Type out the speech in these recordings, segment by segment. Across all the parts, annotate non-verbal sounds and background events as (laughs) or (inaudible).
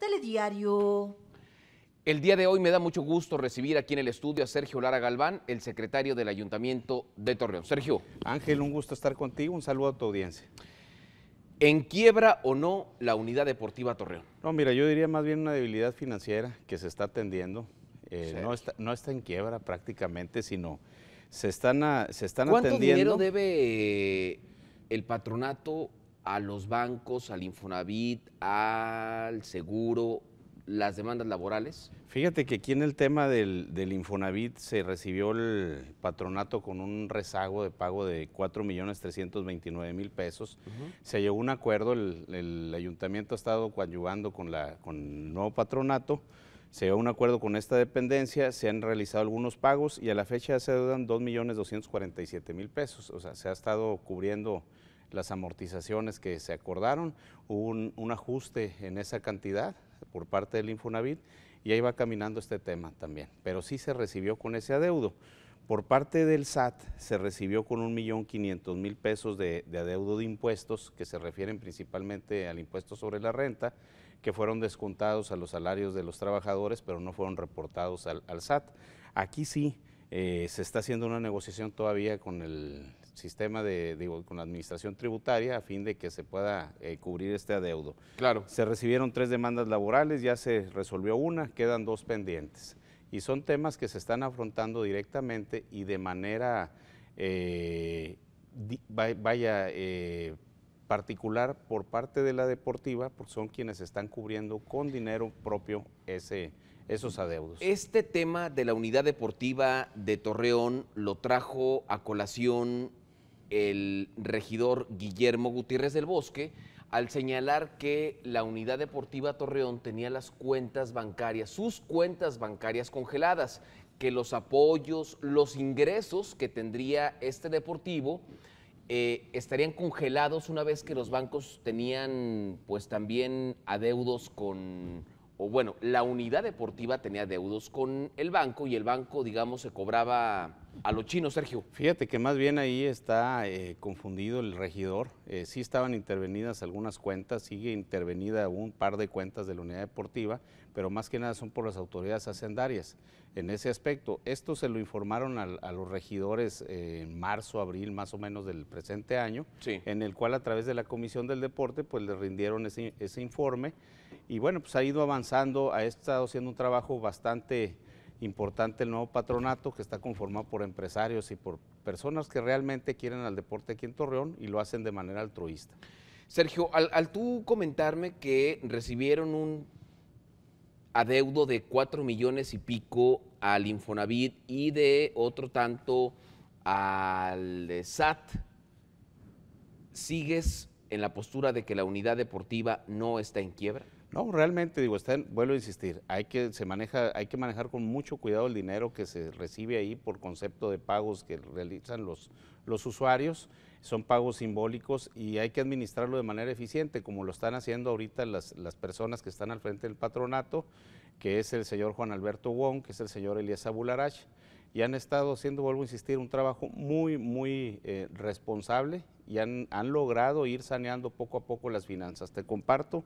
Telediario. El día de hoy me da mucho gusto recibir aquí en el estudio a Sergio Lara Galván, el secretario del Ayuntamiento de Torreón. Sergio. Ángel, un gusto estar contigo. Un saludo a tu audiencia. ¿En quiebra o no la unidad deportiva Torreón? No, mira, yo diría más bien una debilidad financiera que se está atendiendo. Eh, no, está, no está en quiebra prácticamente, sino se están, se están ¿Cuánto atendiendo. ¿Cuánto dinero debe el patronato a los bancos, al Infonavit, al seguro, las demandas laborales? Fíjate que aquí en el tema del, Infonavit se recibió el patronato con un rezago de pago de 4 millones 329 mil pesos. Se llegó a un acuerdo, el, ayuntamiento ha estado coadyuvando con, la, con el nuevo patronato, se llegó a un acuerdo con esta dependencia, se han realizado algunos pagos y a la fecha se deudan 2 millones 247 mil pesos. O sea, se ha estado cubriendo las amortizaciones que se acordaron, hubo un, ajuste en esa cantidad por parte del Infonavit y ahí va caminando este tema también. Pero sí se recibió con ese adeudo. Por parte del SAT se recibió con un millón quinientos mil pesos de, adeudo de impuestos que se refieren principalmente al impuesto sobre la renta, que fueron descontados a los salarios de los trabajadores, pero no fueron reportados al, SAT. Aquí sí eh, se está haciendo una negociación todavía con el sistema de, digo, con la administración tributaria a fin de que se pueda eh, cubrir este adeudo. Claro. Se recibieron tres demandas laborales, ya se resolvió una, quedan dos pendientes. Y son temas que se están afrontando directamente y de manera, eh, vaya, eh, particular por parte de la deportiva, porque son quienes están cubriendo con dinero propio ese, esos adeudos. Este tema de la unidad deportiva de Torreón lo trajo a colación el regidor Guillermo Gutiérrez del Bosque al señalar que la unidad deportiva Torreón tenía las cuentas bancarias, sus cuentas bancarias congeladas, que los apoyos, los ingresos que tendría este deportivo eh, estarían congelados una vez que los bancos tenían pues también adeudos con, o bueno, la unidad deportiva tenía deudos con el banco y el banco, digamos, se cobraba a los chinos, Sergio. Fíjate que más bien ahí está eh, confundido el regidor. Eh, sí estaban intervenidas algunas cuentas, sigue intervenida un par de cuentas de la unidad deportiva, pero más que nada son por las autoridades hacendarias. En ese aspecto, esto se lo informaron a, los regidores en marzo, abril más o menos del presente año, en el cual a través de la Comisión del Deporte pues le rindieron ese, ese informe y bueno, pues ha ido avanzando, ha estado haciendo un trabajo bastante importante el nuevo patronato que está conformado por empresarios y por personas que realmente quieren al deporte aquí en Torreón y lo hacen de manera altruista. Sergio, al, tú comentarme que recibieron un adeudo de cuatro millones y pico al Infonavit y de otro tanto al SAT, ¿sigues en la postura de que la unidad deportiva no está en quiebra? No, realmente, digo, está, vuelvo a insistir, hay que, se maneja, hay que manejar con mucho cuidado el dinero que se recibe ahí por concepto de pagos que realizan los, los usuarios. Son pagos simbólicos y hay que administrarlo de manera eficiente, como lo están haciendo ahorita las, las personas que están al frente del patronato, que es el señor Juan Alberto Wong, que es el señor Elías Abularach, y han estado haciendo, vuelvo a insistir, un trabajo muy, muy eh, responsable y han, han logrado ir saneando poco a poco las finanzas. Te comparto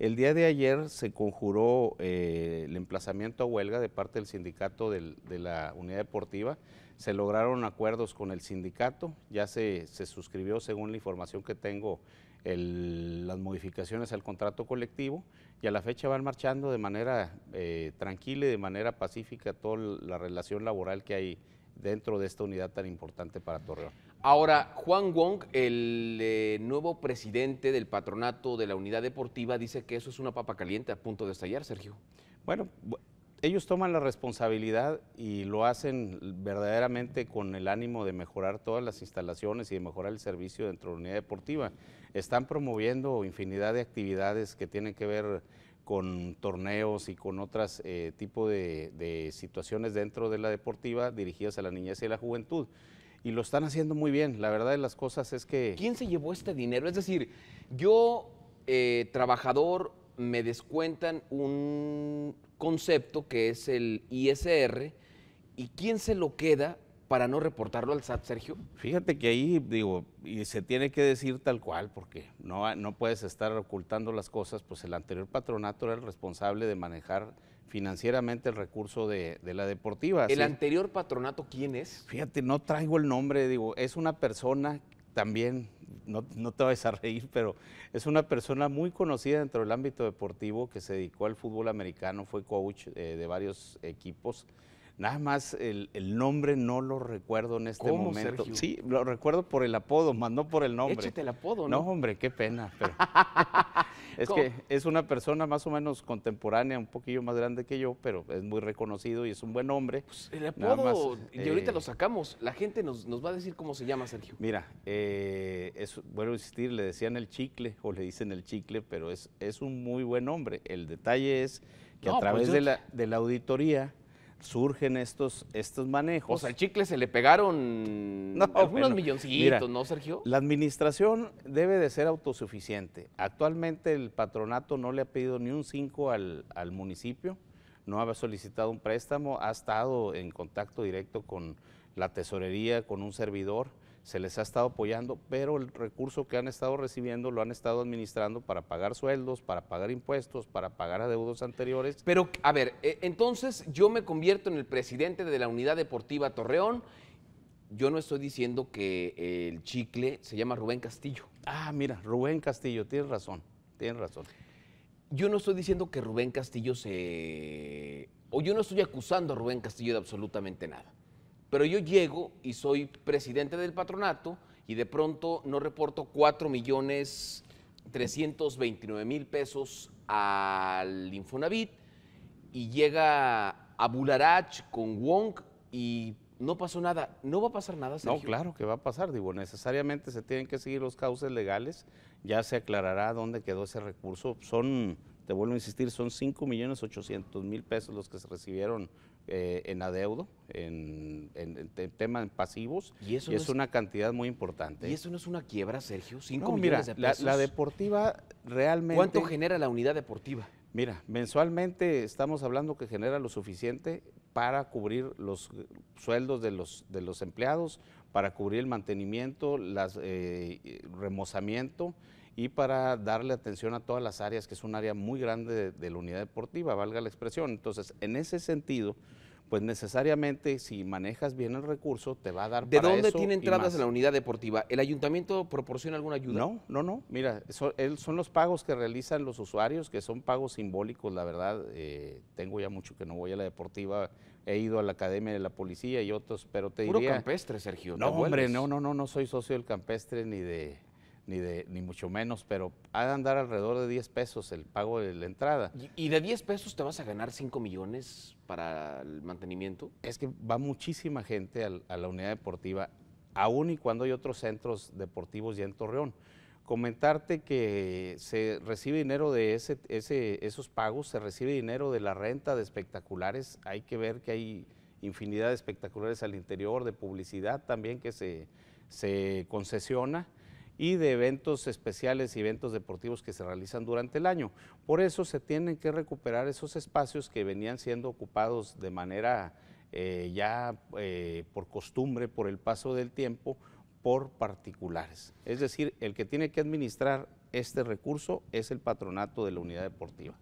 el día de ayer se conjuró eh, el emplazamiento a huelga de parte del sindicato de la unidad deportiva. Se lograron acuerdos con el sindicato, ya se, suscribió, según la información que tengo, las modificaciones al contrato colectivo y a la fecha van marchando de manera eh, tranquila y de manera pacífica toda la relación laboral que hay dentro de esta unidad tan importante para Torreón. Ahora, Juan Wong, el eh, nuevo presidente del patronato de la unidad deportiva, dice que eso es una papa caliente a punto de estallar, Sergio. Bueno, ellos toman la responsabilidad y lo hacen verdaderamente con el ánimo de mejorar todas las instalaciones y de mejorar el servicio dentro de la unidad deportiva. Están promoviendo infinidad de actividades que tienen que ver con torneos y con otras eh, tipos de, de situaciones dentro de la deportiva dirigidas a la niñez y a la juventud y lo están haciendo muy bien. La verdad de las cosas es que... ¿Quién se llevó este dinero? Es decir, yo, eh, trabajador, me descuentan un concepto que es el ISR y quién se lo queda para no reportarlo al SAT, Sergio? Fíjate que ahí, digo, y se tiene que decir tal cual, porque no, no puedes estar ocultando las cosas, pues el anterior patronato era el responsable de manejar financieramente el recurso de, la deportiva. ¿El anterior patronato quién es? Fíjate, no traigo el nombre, digo, es una persona también, no, te vas a reír, pero es una persona muy conocida dentro del ámbito deportivo que se dedicó al fútbol americano, fue coach eh, de varios equipos Nada más el, nombre no lo recuerdo en este momento. Sí, lo recuerdo por el apodo, más no por el nombre. Échate el apodo, ¿no? No, hombre, qué pena. (laughs) es que es una persona más o menos contemporánea, un poquillo más grande que yo, pero es muy reconocido y es un buen hombre. Pues el apodo, y ahorita eh, lo sacamos. La gente nos, va a decir cómo se llama, Sergio. Mira, eh, es, vuelvo a insistir, le decían el chicle o le dicen el chicle, pero es, es un muy buen hombre. El detalle es que a pues través de, la, de la auditoría surgen estos, estos manejos. O sea, al chicle se le pegaron no, algunos milloncitos, ¿no, Sergio? La administración debe de ser autosuficiente. Actualmente el patronato no le ha pedido ni un 5 al, al municipio, no ha solicitado un préstamo, ha estado en contacto directo con la tesorería, con un servidor se les ha estado apoyando, pero el recurso que han estado recibiendo lo han estado administrando para pagar sueldos, para pagar impuestos, para pagar adeudos anteriores. Pero, a ver, eh, entonces yo me convierto en el presidente de la Unidad Deportiva Torreón. Yo no estoy diciendo que el chicle se llama Rubén Castillo. Ah, mira, Rubén Castillo, tienes razón, tienes razón. Yo no estoy diciendo que Rubén Castillo se... O yo no estoy acusando a Rubén Castillo de absolutamente nada. Pero yo llego y soy presidente del patronato y de pronto no reporto 4 millones 329 mil pesos al Infonavit y llega a Bularach con Wong y no pasó nada. ¿No va a pasar nada, Sergio? No, claro que va a pasar. Digo, necesariamente se tienen que seguir los cauces legales. Ya se aclarará dónde quedó ese recurso. Son, te vuelvo a insistir, son 5 millones 800 mil pesos los que se recibieron eh, en adeudo, en, en, tema en pasivos, y, eso es, una cantidad muy importante. ¿Y eso no es una quiebra, Sergio? ¿Cinco millones de pesos? La, deportiva realmente... ¿Cuánto genera la unidad deportiva? Mira, mensualmente estamos hablando que genera lo suficiente para cubrir los sueldos de los, de los empleados, para cubrir el mantenimiento, las, eh, remozamiento y para darle atención a todas las áreas, que es un área muy grande de, de la unidad deportiva, valga la expresión. Entonces, en ese sentido, pues necesariamente si manejas bien el recurso te va a dar ¿De dónde tiene entradas en la unidad deportiva? ¿El ayuntamiento proporciona alguna ayuda? No, no, no. Mira, son los pagos que realizan los usuarios, que son pagos simbólicos, la verdad. Eh, tengo ya mucho que no voy a la deportiva. He ido a la Academia de la Policía y otros, pero te Puro campestre, Sergio. No, hombre, no, no, no, no soy socio del campestre ni de ni, de, ni mucho menos, pero ha de andar alrededor de 10 pesos el pago de la entrada. ¿Y, de 10 pesos te vas a ganar 5 millones para el mantenimiento? Es que va muchísima gente a, la unidad deportiva, aún y cuando hay otros centros deportivos ya en Torreón. Comentarte que se recibe dinero de ese, ese, esos pagos, se recibe dinero de la renta de espectaculares. Hay que ver que hay infinidad de espectaculares al interior, de publicidad también que se, se concesiona y de eventos especiales y eventos deportivos que se realizan durante el año. Por eso se tienen que recuperar esos espacios que venían siendo ocupados de manera eh, ya eh, por costumbre, por el paso del tiempo, por particulares. Es decir, el que tiene que administrar este recurso es el patronato de la unidad deportiva.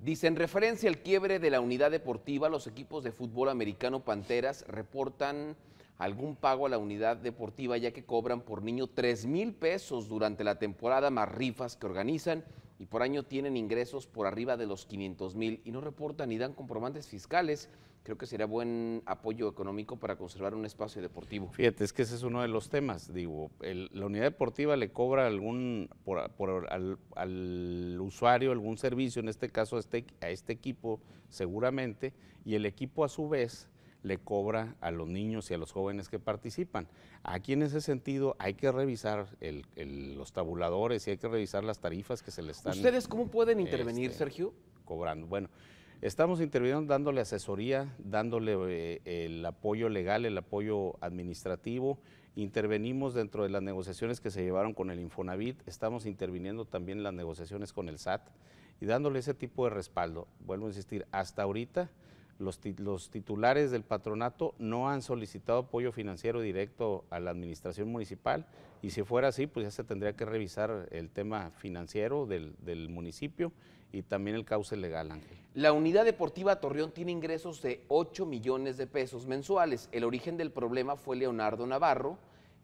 Dice, en referencia al quiebre de la unidad deportiva, los equipos de fútbol americano Panteras reportan algún pago a la unidad deportiva ya que cobran por niño 3 mil pesos durante la temporada más rifas que organizan y por año tienen ingresos por arriba de los 500 mil y no reportan ni dan comprobantes fiscales. Creo que sería buen apoyo económico para conservar un espacio deportivo. Fíjate, es que ese es uno de los temas. Digo, la unidad deportiva le cobra algún por, al, usuario algún servicio, en este caso este, a este equipo seguramente, y el equipo a su vez le cobra a los niños y a los jóvenes que participan. Aquí en ese sentido hay que revisar los tabuladores y hay que revisar las tarifas que se le están... ¿Ustedes cómo pueden intervenir, este, Sergio? Cobrando. Bueno, estamos interviniendo dándole asesoría, dándole eh, el apoyo legal, el apoyo administrativo, intervenimos dentro de las negociaciones que se llevaron con el Infonavit, estamos interviniendo también en las negociaciones con el SAT y dándole ese tipo de respaldo. Vuelvo a insistir, hasta ahorita los, titulares del patronato no han solicitado apoyo financiero directo a la administración municipal y si fuera así, pues ya se tendría que revisar el tema financiero del, del municipio y también el cauce legal, Ángel. La unidad deportiva Torreón tiene ingresos de 8 millones de pesos mensuales. El origen del problema fue Leonardo Navarro,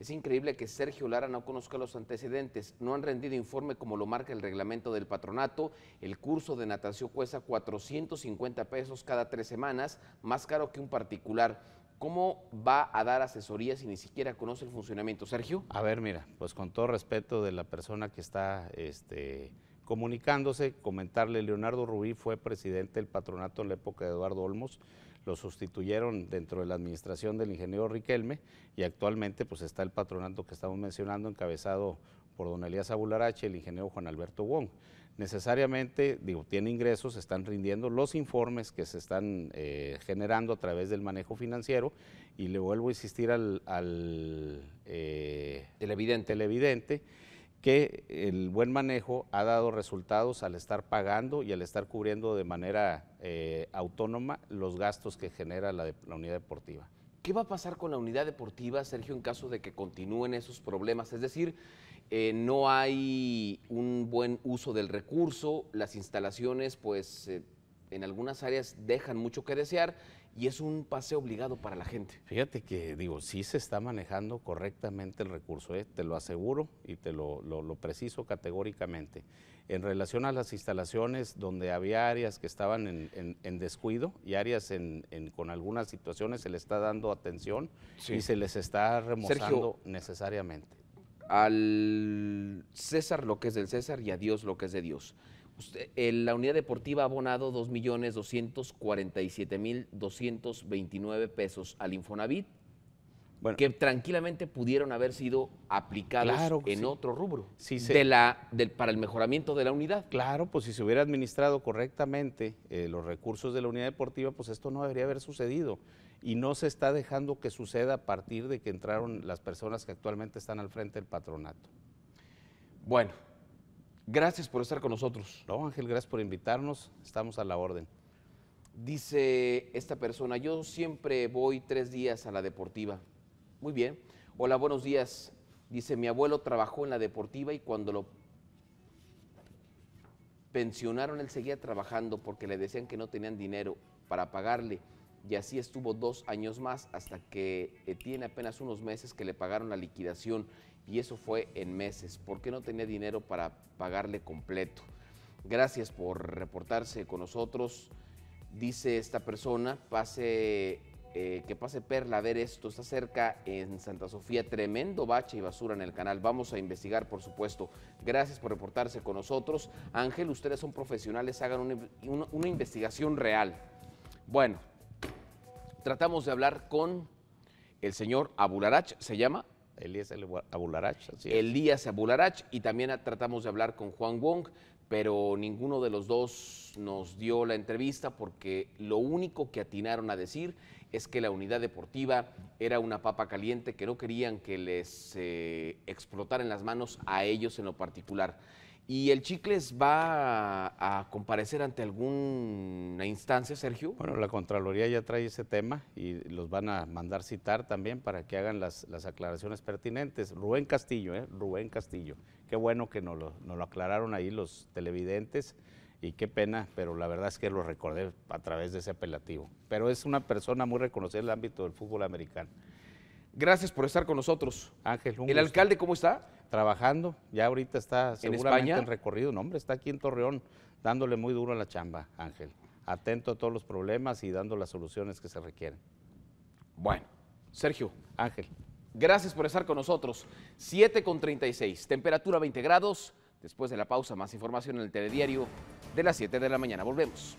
es increíble que Sergio Lara no conozca los antecedentes. No han rendido informe como lo marca el reglamento del patronato. El curso de natación cuesta 450 pesos cada tres semanas, más caro que un particular. ¿Cómo va a dar asesoría si ni siquiera conoce el funcionamiento? Sergio. A ver, mira, pues con todo respeto de la persona que está este, comunicándose, comentarle, Leonardo Rubí fue presidente del patronato en la época de Eduardo Olmos lo sustituyeron dentro de la administración del ingeniero Riquelme y actualmente pues está el patronato que estamos mencionando encabezado por don Elías Abularache y el ingeniero Juan Alberto Wong. Necesariamente, digo, tiene ingresos, están rindiendo los informes que se están eh, generando a través del manejo financiero y le vuelvo a insistir al, eh, televidente. televidente que el buen manejo ha dado resultados al estar pagando y al estar cubriendo de manera eh, autónoma los gastos que genera la, unidad deportiva. ¿Qué va a pasar con la unidad deportiva, Sergio, en caso de que continúen esos problemas? Es decir, eh, no hay un buen uso del recurso, las instalaciones, pues eh, en algunas áreas dejan mucho que desear y es un pase obligado para la gente. Fíjate que, digo, sí se está manejando correctamente el recurso, ¿eh? te lo aseguro y te lo, preciso categóricamente. En relación a las instalaciones donde había áreas que estaban en, descuido y áreas con algunas situaciones se le está dando atención y se les está remozando necesariamente. Al César lo que es del César y a Dios lo que es de Dios la unidad deportiva ha abonado 2.247.229 pesos al Infonavit, que tranquilamente pudieron haber sido aplicados en otro rubro de la, para el mejoramiento de la unidad. Claro, pues si se hubiera administrado correctamente eh, los recursos de la unidad deportiva, pues esto no debería haber sucedido. Y no se está dejando que suceda a partir de que entraron las personas que actualmente están al frente del patronato. Bueno, Gracias por estar con nosotros. No, Ángel, gracias por invitarnos. Estamos a la orden. Dice esta persona, yo siempre voy tres días a la deportiva. Muy bien. Hola, buenos días. Dice, mi abuelo trabajó en la deportiva y cuando lo pensionaron, él seguía trabajando porque le decían que no tenían dinero para pagarle. Y así estuvo dos años más hasta que eh, tiene apenas unos meses que le pagaron la liquidación y eso fue en meses. ¿Por qué no tenía dinero para pagarle completo? Gracias por reportarse con nosotros. Dice esta persona, pase, eh, que pase Perla a ver esto. Está cerca en Santa Sofía, tremendo bache y basura en el canal. Vamos a investigar, por supuesto. Gracias por reportarse con nosotros. Ángel, ustedes son profesionales, hagan una, una investigación real. Bueno, tratamos de hablar con el señor Abularach, ¿se llama? Elías Abularach. Elías Abularach y también tratamos de hablar con Juan Wong, pero ninguno de los dos nos dio la entrevista porque lo único que atinaron a decir es que la unidad deportiva era una papa caliente que no querían que les eh, explotara en las manos a ellos en lo particular. ¿Y el Chicles va a, comparecer ante alguna instancia, Sergio? Bueno, la Contraloría ya trae ese tema y los van a mandar citar también para que hagan las, aclaraciones pertinentes. Rubén Castillo, ¿eh? Rubén Castillo. Qué bueno que nos lo, nos lo aclararon ahí los televidentes y qué pena, pero la verdad es que lo recordé a través de ese apelativo. Pero es una persona muy reconocida en el ámbito del fútbol americano. Gracias por estar con nosotros. Ángel, un ¿El alcalde cómo está? Trabajando, ya ahorita está seguramente en, recorrido. No, hombre, está aquí en Torreón dándole muy duro a la chamba, Ángel. Atento a todos los problemas y dando las soluciones que se requieren. Bueno, Sergio. Ángel. Gracias por estar con nosotros. 7 con 36, temperatura 20 grados. Después de la pausa, más información en el telediario de las 7 de la mañana. Volvemos.